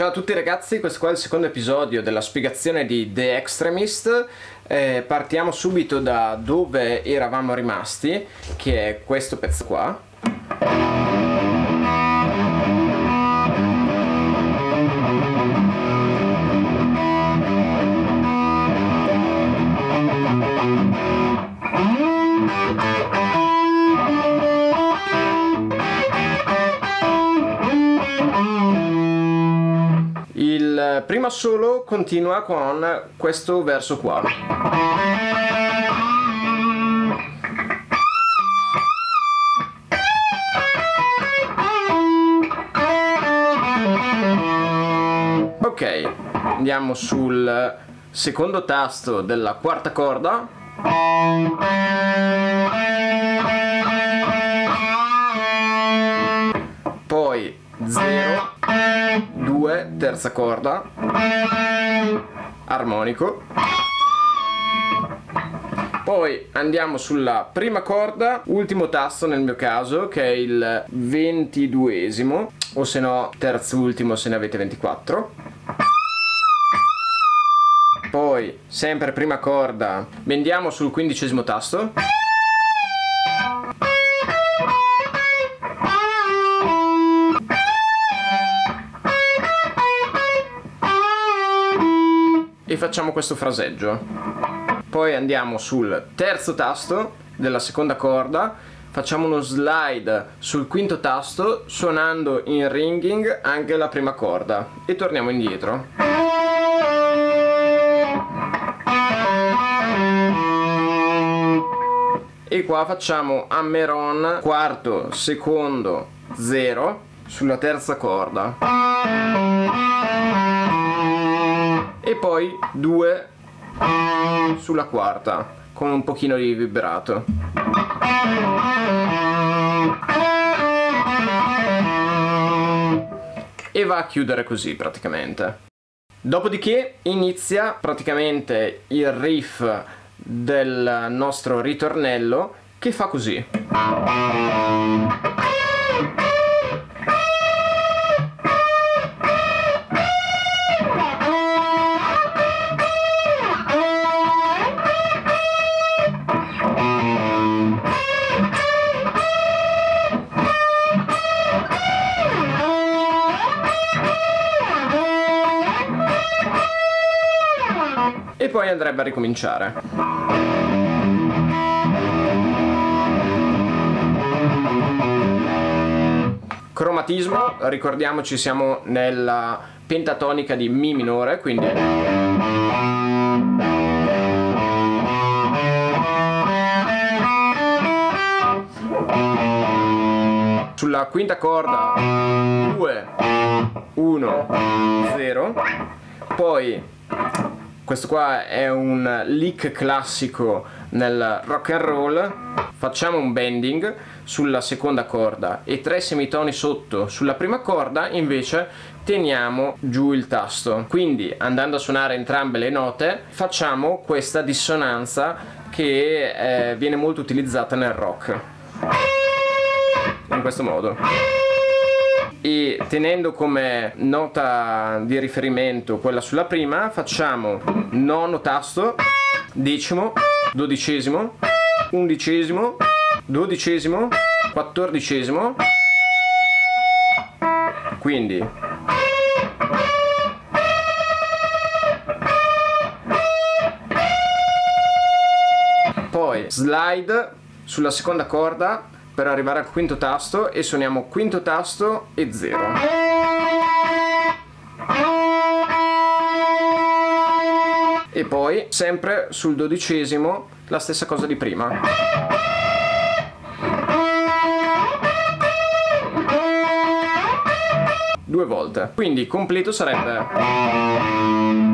Ciao a tutti ragazzi, questo qua è il secondo episodio della spiegazione di The Extremist. Eh, partiamo subito da dove eravamo rimasti, che è questo pezzo qua. Il primo assolo continua con questo verso qua. Ok, andiamo sul secondo tasto della quarta corda. Poi 0 2, terza corda, armonico. Poi andiamo sulla prima corda, ultimo tasto nel mio caso, che è il ventiduesimo, o se no terzo ultimo se ne avete 24. Poi, sempre prima corda, bendiamo sul quindicesimo tasto. Facciamo questo fraseggio. Poi andiamo sul terzo tasto della seconda corda, facciamo uno slide sul quinto tasto suonando in ringing anche la prima corda e torniamo indietro. E qua facciamo hammer-on quarto, secondo, zero sulla terza corda e poi due sulla quarta con un pochino di vibrato. E va a chiudere così praticamente. Dopodiché inizia praticamente il riff del nostro ritornello che fa così poi andrebbe a ricominciare. Cromatismo, ricordiamoci siamo nella pentatonica di Mi minore, quindi... Sulla quinta corda 2, 1, 0, poi questo qua è un lick classico nel rock and roll. Facciamo un bending sulla seconda corda e tre semitoni sotto. Sulla prima corda invece teniamo giù il tasto. Quindi andando a suonare entrambe le note facciamo questa dissonanza che eh, viene molto utilizzata nel rock. In questo modo e tenendo come nota di riferimento quella sulla prima facciamo nono tasto, decimo, dodicesimo, undicesimo, dodicesimo, quattordicesimo. Quindi. Poi slide sulla seconda corda per arrivare al quinto tasto e suoniamo quinto tasto e 0. E poi sempre sul dodicesimo la stessa cosa di prima. Due volte. Quindi completo sarebbe...